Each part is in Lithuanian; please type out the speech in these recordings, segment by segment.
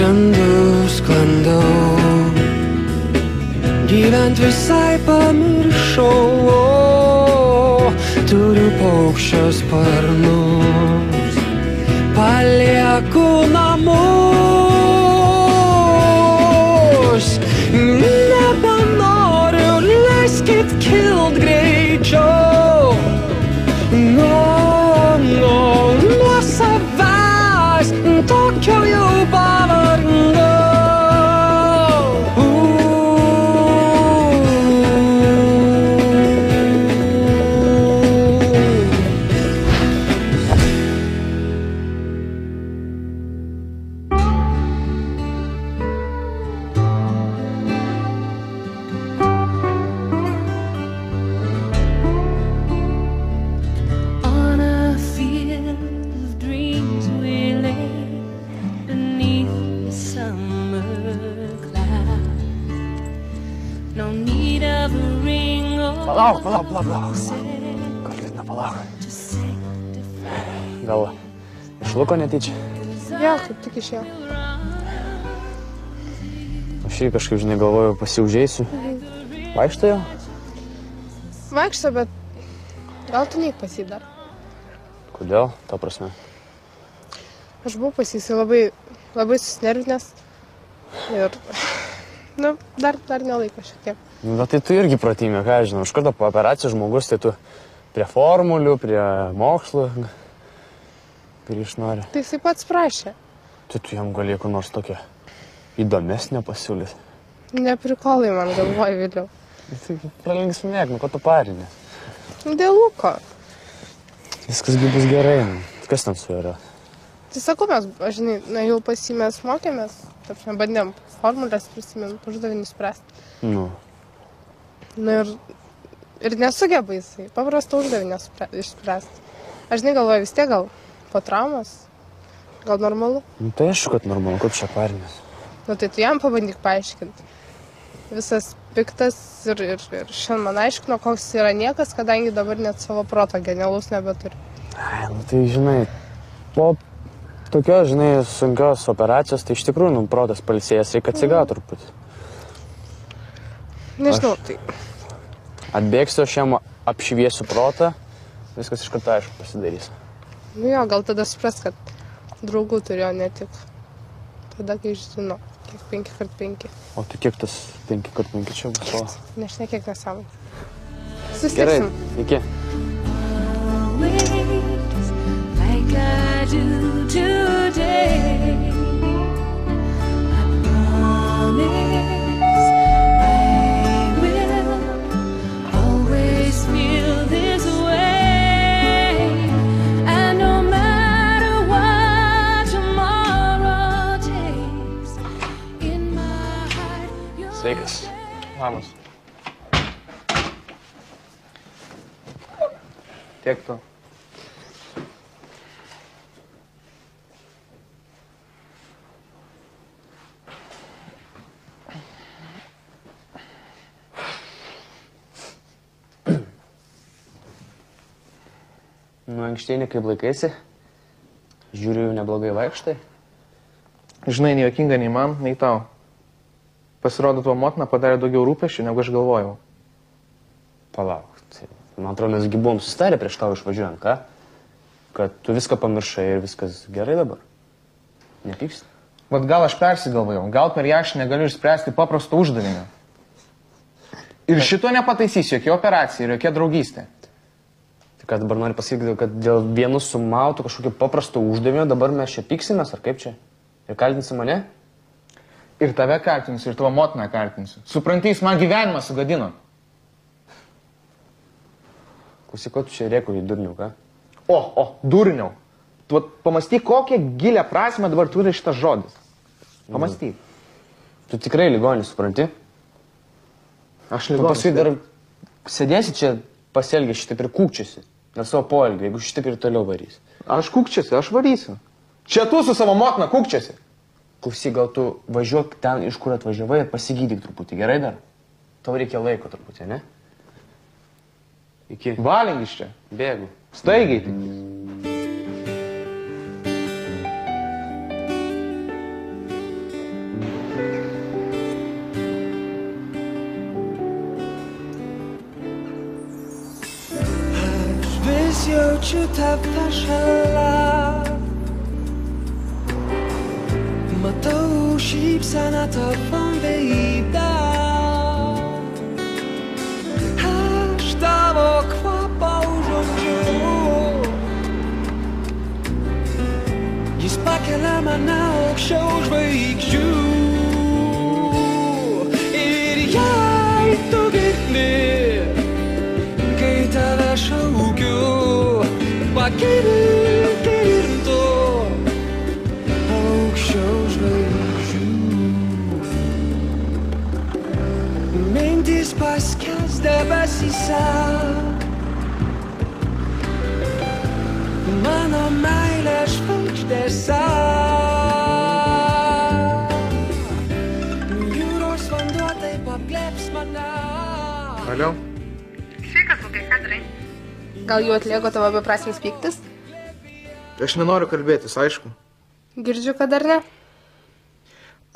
skrendu, sklandau. Gyvent visai pamiršau, o, turiu paukščio sparnus. Palieku namus. Palauk, palauk, palauk, palauk. Karolina, palauk. Gal išluko netyčia? Jo, kaip tik išėjo. Aš irgi kažkaip, žinai, galvoju, pasiužėsiu. Vaikšto jo? Vaikšto, bet gal tu neik pas jį dar. Kodėl? Ta prasme. Aš buvau pas jį, jisai labai, labai susnervinęs. Ir, nu, dar, dar nelaiko šiek tiek. Nu, Bet tai tu irgi protinga, ką žinau, iš karto po operacijos žmogus, tai tu prie formulių, prie mokslų grįž nori. Tai jisai pats prašė. Tai tu jam galėtų nors tokią įdomesnę pasiūlyti. Neprikolai man galvoju vėliau. Tai pralinksmėk, nu ko tu parinė. Dėl Luko. Viskasgi bus gerai. nu. Kas ten su juo yra? Tai sakau, mes, žinai, na jau pas jį mes mokėmės, tarpsime, bandėm formulės prisimint, uždavinį spręsti. Nu, Na ir, ir nesugeba jisai, paprastą uždavinį išspręsti. Aš žinai, galvoju, vis tiek gal po traumos, gal normalu. nu tai aišku, kad normalu, kaip čia parinės. Nu tai tu jam pabandyk paaiškinti. Visas piktas ir, ir, ir šiandien man aiškino, koks yra niekas, kadangi dabar net savo proto genialus nebeturi. Ai, nu tai žinai, po tokios, žinai, sunkios operacijos, tai iš tikrųjų, nu, protas palsėjęs, reikia atsigauti truputį. Nežinau, Aš- tai Atbėgsiu aš jam, apšviesiu protą, viskas iš karto aišku pasidarys. nu jo, gal tada supras, kad draugų turėjo ne tik tada, kai žino, kiek 5 kart 5. O tai kiek tas 5x5 čia bus? O. Nešnekėk nesąmonę. Gerai, Susitiksim. iki. like I do today. I promise Sveikas. Labas. Tiek tu. Nu, ankštienį kaip laikaisi? Žiūriu, neblogai vaikštai. Žinai, nei jokinga nei man, nei tau. Pasirodo, tuo motina padarė daugiau rūpešių, negu aš galvojau. Palauk. Tai, man atrodo, mesgi buvom sustarę prieš tau išvažiuojant, ką? Kad tu viską pamiršai ir viskas gerai dabar. Nepyksti? Vat gal aš persigalvojau, gal per ją aš negaliu išspręsti paprasto uždavinio. Ir šito nepataisysiu, jokia operacija ir jokia draugystė. Tai ką dabar nori pasakyti, kad dėl vienų sumautų kažkokio paprasto uždavinio dabar mes čia pyksimės, ar kaip čia? Ir kaltinsi mane? Ir tave kaltinsiu, ir tavo motiną kaltinsiu. Supranti, jis man gyvenimą sugadino. Klausyk, ko tu čia rėkau į durniuką? O, o, durniau. Tu pamastyk, kokią gilę prasme dabar turi šitas žodis. Pamastyk. Tu tikrai ligonis, supranti? Aš Tu ligonis. paskui dar sėdėsi čia pasielgi šitaip ir kūkčiasi. Dėl savo poelgio, jeigu šitaip ir toliau varys. Aš kūkčiasi, aš varysiu. Čia tu su savo motina kūkčiasi. Klausyk, gal tu važiuok ten, iš kur atvažiavai ir pasigydyk truputį, gerai dar? Tau reikia laiko truputį, ne? Iki. Valink iš čia. Bėgu. Staigiai tik. Aš vis jaučiu tą pašalą. Matau šypseną tavam veidą. Aš tavo kvapą užuodžiu. Jis pakelia mane aukščiau žvaigždžių. Ir jei tu girdi, kai tave šaukiu, pakilk debesyse. Mano meilė žvaigždėse. Jūros vanduo taip apglėps mane. Alio? Sveikas, Lukai, ką darai? Gal jau atlieko tavo beprasmis pyktis? Aš nenoriu kalbėtis, aišku. Girdžiu, kad dar ne.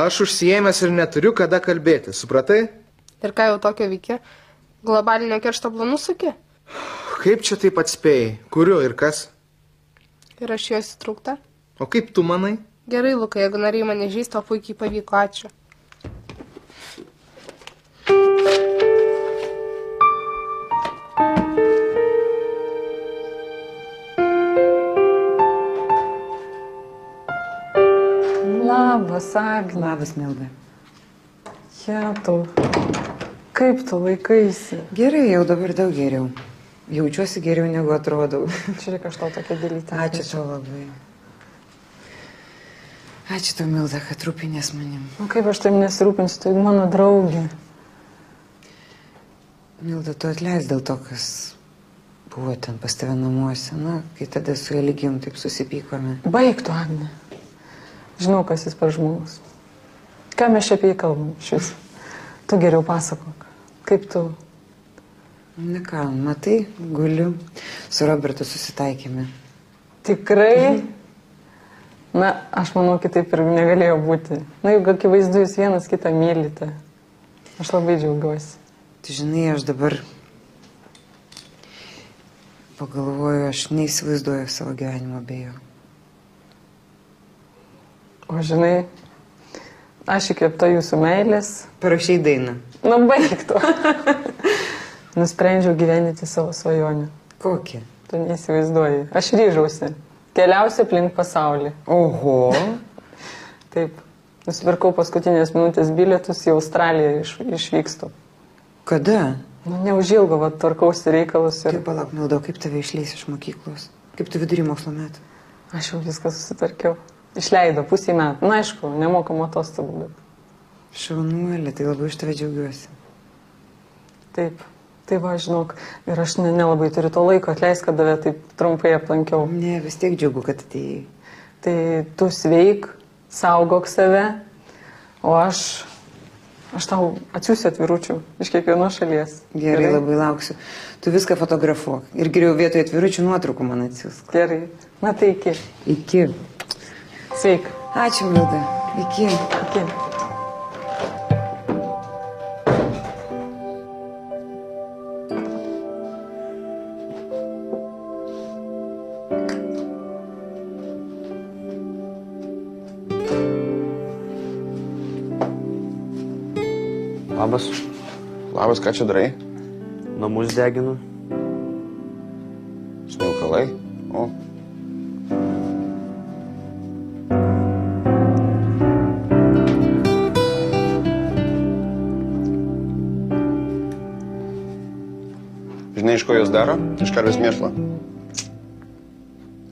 Aš užsijėmęs ir neturiu kada kalbėti, supratai? Ir ką jau tokio veikia? Globalinio keršto planų suki? Kaip čia taip atspėjai? Kuriu ir kas? Ir aš juos įtraukta? O kaip tu manai? Gerai, Lukai, jeigu norėjai mane žaisti, to puikiai pavyko, ačiū. Labas, Agne. Labas, Milda. Jetau. Kaip tu laikaisi? Gerai, jau dabar daug geriau. Jaučiuosi geriau negu atrodau. Žiūrėk, aš tau tokia dalytė. Ačiū tau labai. Ačiū tau, Milda, kad rūpinės manim. O kaip aš taip nesirūpinsiu, tai mano draugė. Milda, tu atleis dėl to, kas buvo ten pas tave namuose. Na, kai tada su Eligijom taip susipykome. Baigtų, Agne. Žinau, kas jis per žmogus. Ką mes čia apie jį kalbam šis? Tu geriau pasakok. Kaip tu? Na ką, matai, guliu. Su Robertu susitaikėme. Tikrai? Na, aš manau, kitaip ir negalėjo būti. Na, juk akivaizdu, jūs vienas kitą mylite. Aš labai džiaugiuosi. Tu žinai, aš dabar pagalvoju, aš neįsivaizduoju savo gyvenimo be jo. O žinai, aš įkvėpta jūsų meilės. Parašai dainą. Na, baigtų. Nusprendžiau gyventi savo svajonę. Kokį? Tu neįsivaizduoji. Aš ryžausi. Keliausiu aplink pasaulį. Oho. Taip. Nusipirkau paskutinės minutės bilietus į Australiją iš, išvykstu. Kada? Nu, neužilgo, va, tvarkausi reikalus ir Ir palauk, o kaip tave išleis iš mokyklos? Kaip tu vidury mokslo metų? aš jau viską susitvarkiau. Išleido pusį metų. Na, aišku, nemokamų atostogų, bet Šaunuolė, tai labai iš tave džiaugiuosi. taip. Tai va, žinok, ir aš ne- nelabai turiu to laiko, atleisk, kad tave taip trumpai aplankiau. Ne, vis tiek džiugu, kad atėjai. Tai tu sveik, saugok save, o aš, aš tau atsiųsiu atviručių iš kiekvienos šalies. Gerai, labai lauksiu. Tu viską fotografuok. Ir geriau vietoje atviručių nuotraukų man atsiųsk. Gerai. Na tai iki. Iki. Sveik. Ačiū, Milda. Iki. Iki. Labas, Labas, ką čia darai? namus deginu. Smilkalai. O. Žinai, iš ko jos daro? Iš karvės mėšlo.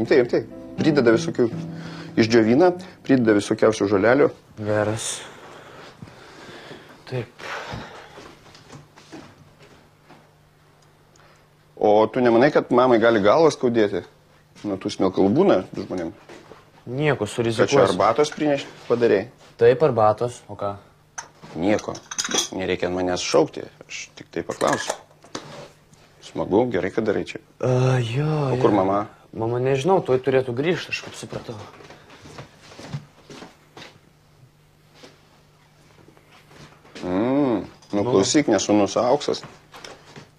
Rimtai, rimtai. Prideda visokių išdžiovina, prideda visokiausių žolelių. Geras. Taip. O tu nemanai, kad mamai gali galvas skaudėti? Nuo tų smilkalų būna žmonėm. Nieko, čia surizikuosiu. arbatos prineš padarėjai? Taip, arbatos. O ką? Nieko. Nereikia manęs šaukti. Aš tik tai paklausiu. Smagu, gerai, kad darai čia. Uh, jo. O kur mama? Mama nežinau, tuoj turėtų grįžti, aš kaip supratau. Mm, nu, klausyk, nesunus auksas.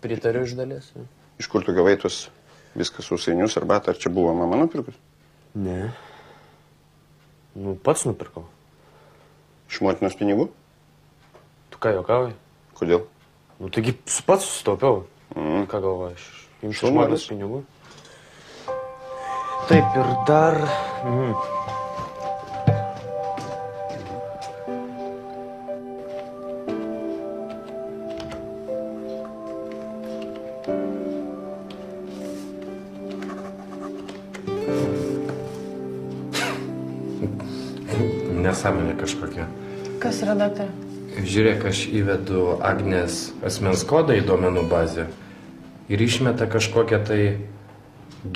Pritariu iš dalies. Iš kur tu gavai tuos Viskas sausainius arba ar čia buvo mama nupirkus? Ne. Nu, pats nupirkau. Iš motinos pinigų? Tu ką, jokauji? Kodėl? Nu, taigi pats susitaupiau. Mm. Ką galvoji, iš Šaunuolis. manęs pinigų? Taip ir dar. Mm. Yra daktarė? Žiūrėk, aš įvedu Agnės asmens kodą į duomenų bazę ir išmeta kažkokią tai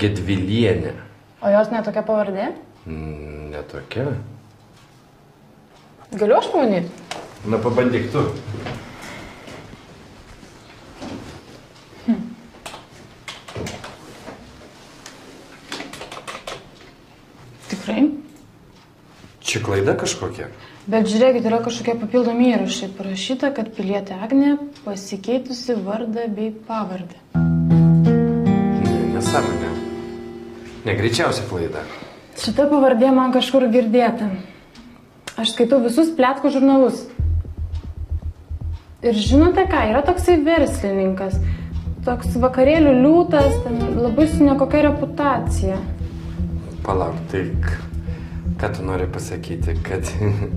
gedvilienę. O jos netokia pavardė? Mm, Netokia. Galiu aš pamanyti? Na, pabandyk tu. Tikrai. Čia klaida kažkokia. Bet žiūrėkit, yra kažkokie papildomi įrašai. Parašyta, kad pilietė Agnė pasikeitusi vardą bei pavardę. Ne, nesąmonė. Negreičiausia klaida. Šita pavardė man kažkur girdėta. Aš skaitau visus plėtkų žurnalus. Ir žinote ką, yra toksai verslininkas. Toks vakarėlių liūtas, ten labai su nekokia reputacija. Palauk, tai ką tu nori pasakyti, kad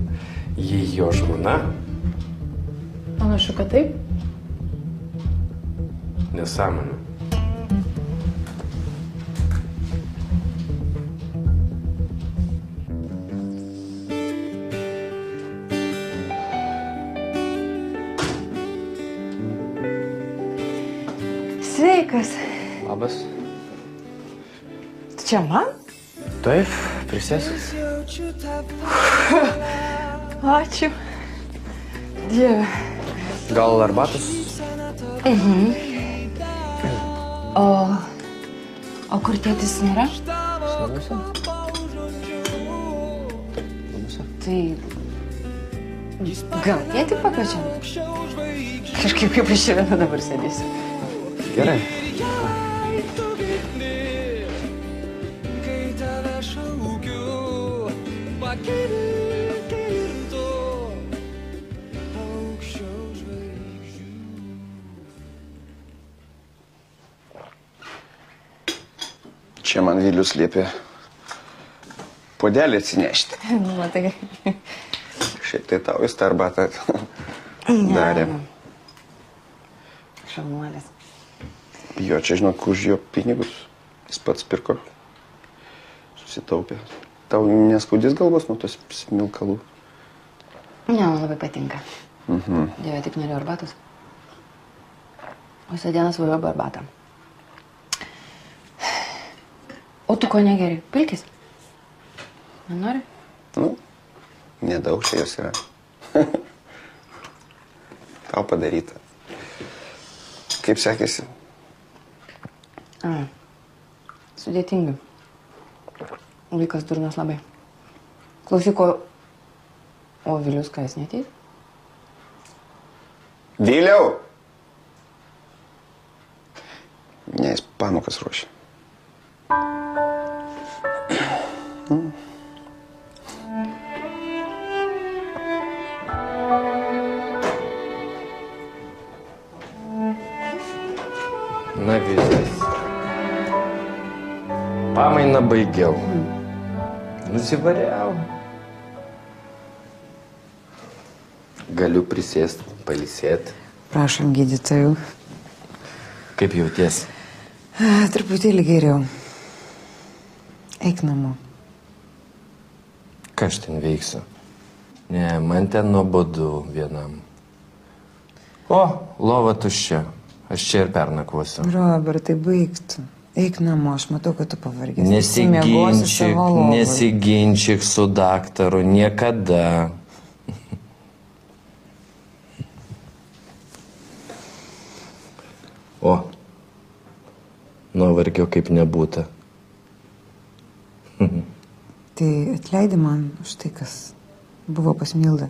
ji jo žmona? Panašu, kad taip. Nesąmonė. Sveikas. Labas. Tu čia man? Taip, prisėsk. Ačiū. Dieve. Gal arbatos? O, o kur tėtis nėra? Namuose? Tai gal tėtį pakviečiam? Kažkaip kaip aš čia viena dabar sėdėsiu. Gerai. Čia man Vilius liepė puodelį atsinešti. Nu, matai. Šiaip tai tau jis tą arbatą darė. Šaunuolis. Jo, čia žinok, už jo pinigus jis pats pirko. Susitaupė. Tau neskaudės galvos nuo tos smilkalų? Ne, man labai patinka. Mhm. Dieve, tik norėjau arbatos. O visą dieną svajojau arbatą. O tu ko negeri? Pilkis? Nenori? Nu, nedaug čia jos yra. Tau padaryta. Kaip sekėsi? A, sudėtinga. Vaikas durnas labai. Klausyk, o, o Vilius ką jis neteis? Vyliau! Ne, jis pamokas ruošia. Na viskas. Pamainą baigiau. Nusivariau. Galiu prisėsti, palisėti. Prašom, gydytojų. Kaip jauties? Truputėlį geriau. Eik namo. Ką aš ten veiksiu? Ne, man ten nuobodu vienam. O, lova tuščia. Aš čia ir pernakvosiu. Robertai, baigtų. Eik namo, aš matau, kad tu pavargęs. Nesiginčyk, nesiginčyk su daktaru niekada. O, nuovargio kaip nebūta. Tai atleidi man už tai, kas buvo pasmilda.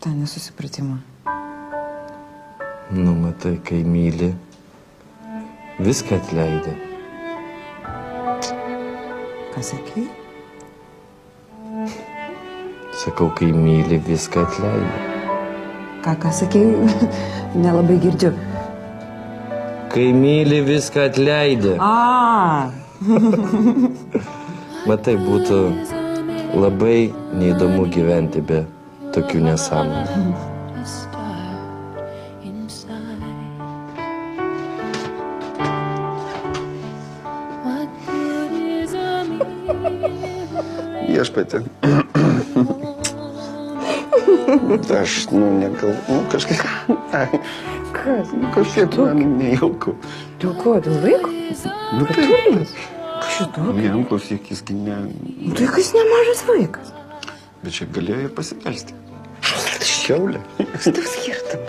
Ta nesusipratimą. Nu, matai, kai myli, Viską atleidė. Ką sakai? Sakau, kai myli, viską atleidė. Ką, ką sakai? Nelabai girdžiu. Kai myli, viską atleidė. A. Matai, būtų labai neįdomu gyventi be tokių nesąmonių. Viešpatė. Aš, nu, negal, nu, kažkaip. Ai, Kas? Nu, kažkaip man nejauku. Dėl ko? Dėl vaiko? Nu, tai. Kas čia daug? Jam klausyk, jis gimė. Nu, tai kas nemažas vaikas. Bet šiaip galėjo ir pasipelsti. Šiaulė. Tau skirtum.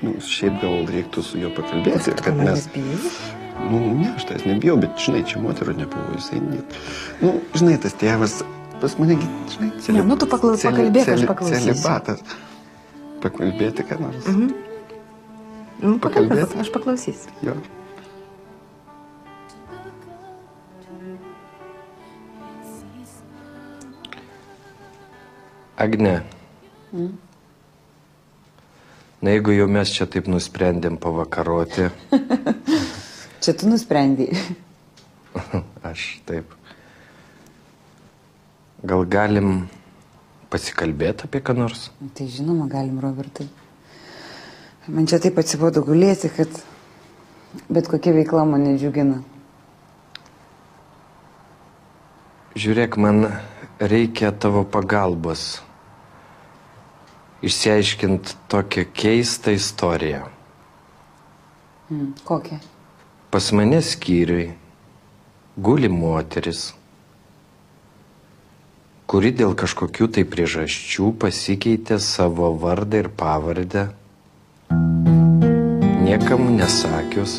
Nu, šiaip gal reiktų su juo pakalbėti, kad mes... bijai? Nu, ne, aš tas nebijau, bet, žinai, čia moterų nebuvo, jisai net... Nu, žinai, tas tėvas pas mane, žinai, Ne, nu, tu paklau- pakalbėk, aš paklausysiu. Celibatas. Pakalbėti, ką nors. Mhm. Nu, Pakalbėt? pakalbėk, aš paklausysiu. Jo. Agne. Mm. Na jeigu jau mes čia taip nusprendėm pavakaroti, Čia tu nusprendai. aš taip. Gal galim pasikalbėti apie ką nors? Tai žinoma, galim, Robertai. Man čia taip atsibodo gulėti, kad bet kokia veikla mane džiugina. Žiūrėk, man reikia tavo pagalbos. Išsiaiškint tokią keistą istoriją. Mm, kokia? Pas mane skyriui guli moteris, kuri dėl kažkokių tai priežasčių pasikeitė savo vardą ir pavardę, niekam nesakius.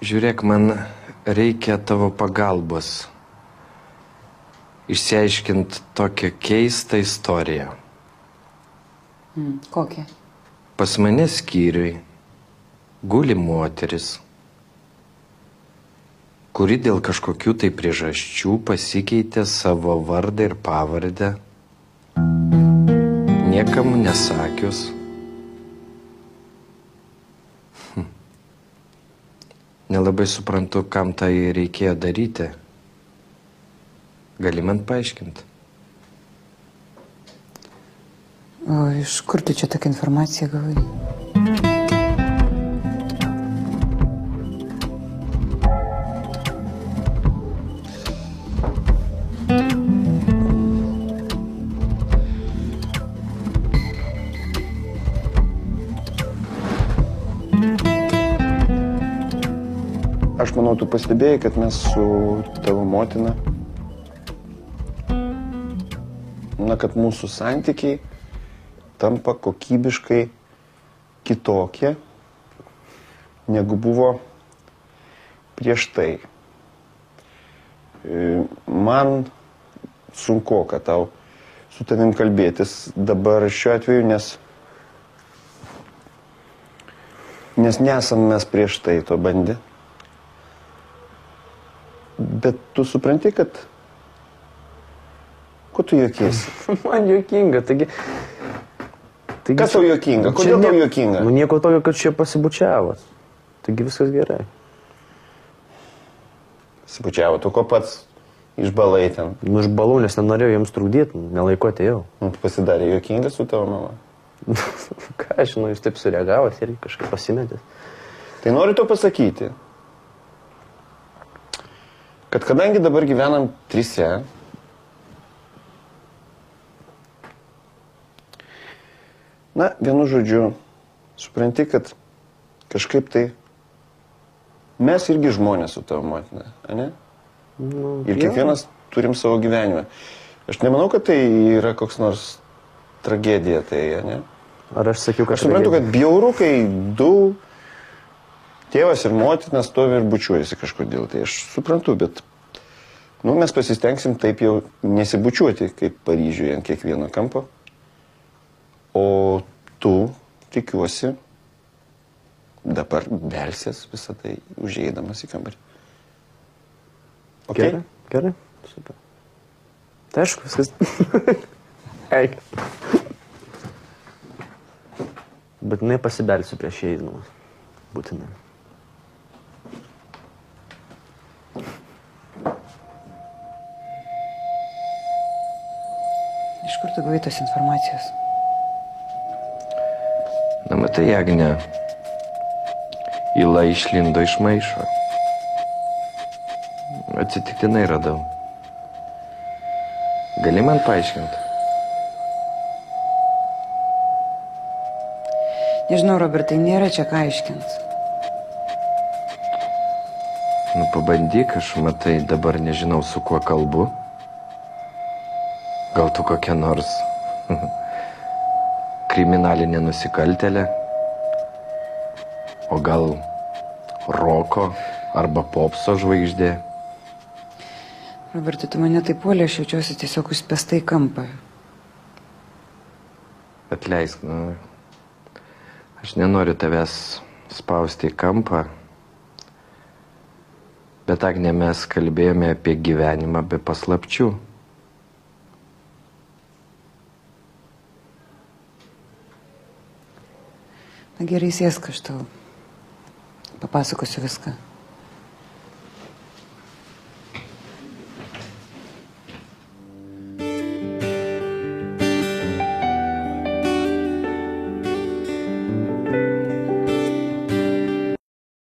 Žiūrėk, man reikia tavo pagalbos išsiaiškint tokią keistą istoriją. Mm, kokia? Pas mane skyriui guli moteris, kuri dėl kažkokių tai priežasčių pasikeitė savo vardą ir pavardę, niekam nesakius. Hm. Nelabai suprantu, kam tai reikėjo daryti. Gali man paaiškinti? O iš kur tu čia tokią informaciją gavai? Aš manau, tu pastebėjai, kad mes su tavo motina, na, kad mūsų santykiai tampa kokybiškai kitokie, negu buvo prieš tai. E, Man sunku, kad tau su tavim kalbėtis dabar šiuo atveju, nes, nes nesam mes prieš tai to bandę. Bet tu supranti, kad... Ko tu juokiesi? Man juokinga, taigi... taigi Kas tau juokinga? Kodėl tau ne- juokinga? Nu nieko tokio, kad čia pasibučiavot. Taigi viskas gerai. Sipučiavo, tu ko pats išbalai ten. Nu išbalau, nes nenorėjau jiems trukdyti, nelaiko atėjau. Nu, pasidarė juokinga su tavo mama. Ką aš žinau, jūs taip sureagavot ir kažkaip pasimetėt. Tai noriu to pasakyti, kad kadangi dabar gyvenam trise, na, vienu žodžiu, supranti, kad kažkaip tai mes irgi žmonės su tavo motina, ne? Nu, Ir kiekvienas turim savo gyvenimą. Aš nemanau, kad tai yra koks nors tragedija, tai, ne? Ar aš sakiau, kad... Aš suprantu, kad bjauru, kai du tėvas ir motina stovi ir bučiuojasi kažkodėl. Tai aš suprantu, bet Nu, mes pasistengsim taip jau nesibučiuoti, kaip Paryžiuje ant kiekvieno kampo. O tu, tikiuosi, dabar belsies visą tai užėdamas į kambarį. Okay? Gerai, gerai, super. Tai aišku, viskas. Eik. Būtinai pasibelsiu prieš įeidamas. Būtinai. Iš kur tu gavai tos informacijos? Na, matai, Agne, įla išlindo iš maišo. Atsitiktinai radau. Gali man paaiškinti? Nežinau, Robertai, nėra čia ką aiškinti. Nu, pabandyk, aš matai, dabar nežinau, su kuo kalbu. Gal tu kokia nors kriminalinė nusikaltelė? O gal roko arba popso žvaigždė? Robertai, tu mane taip puolė, aš jaučiuosi tiesiog užspėstai kampą. Atleisk, nu. Aš nenoriu tavęs spausti į kampą. Bet Agne, mes kalbėjome apie gyvenimą be paslapčių. Na gerai, sėsk, aš tau papasakosiu viską.